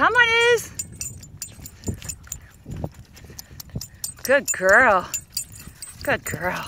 Come on. Is. Iz. Good girl. Good girl.